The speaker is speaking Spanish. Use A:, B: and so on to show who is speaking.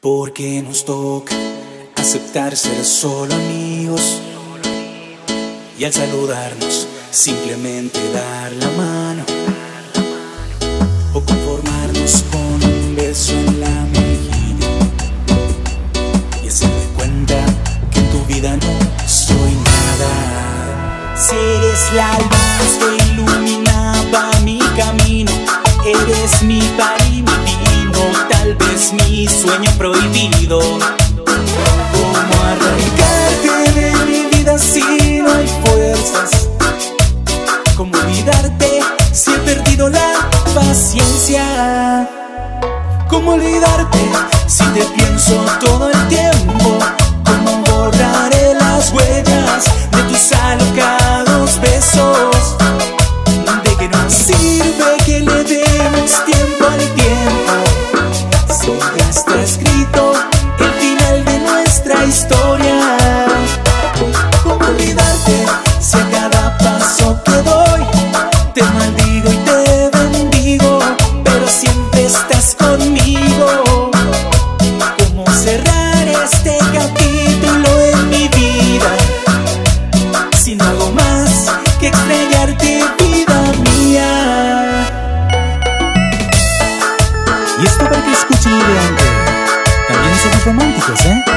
A: Porque nos toca aceptar ser solo amigos y al saludarnos simplemente dar la mano. O conformarnos con un beso en la mejilla. Y hacerme cuenta que en tu vida no soy nada. Si eres la luz que iluminaba sueño prohibido. ¿Cómo arrancarte de mi vida si no hay fuerzas? ¿Cómo olvidarte si he perdido la paciencia? ¿Cómo olvidarte si te pienso todo el tiempo? ¿Cómo borraré las huellas de tus alocados besos? ¿De que no sirve que le paso que doy te maldigo y te bendigo, pero siempre estás conmigo? ¿Cómo cerrar este capítulo en mi vida? Si no más que extrañarte, vida mía. Y esto para que escuchen y vean que también somos románticos, ¿eh?